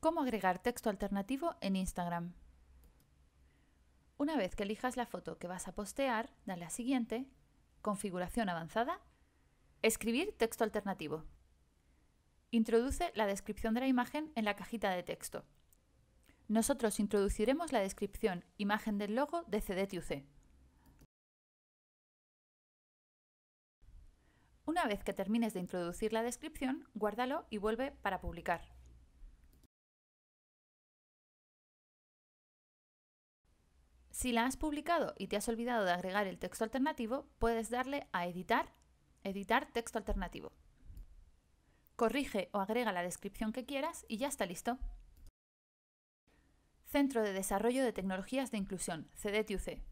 ¿Cómo agregar texto alternativo en Instagram? Una vez que elijas la foto que vas a postear, dale a Siguiente, Configuración avanzada, Escribir texto alternativo. Introduce la descripción de la imagen en la cajita de texto. Nosotros introduciremos la descripción imagen del logo de CDTUC. Una vez que termines de introducir la descripción, guárdalo y vuelve para publicar. Si la has publicado y te has olvidado de agregar el texto alternativo, puedes darle a Editar, Editar texto alternativo. Corrige o agrega la descripción que quieras y ya está listo. Centro de Desarrollo de Tecnologías de Inclusión, CDTUC.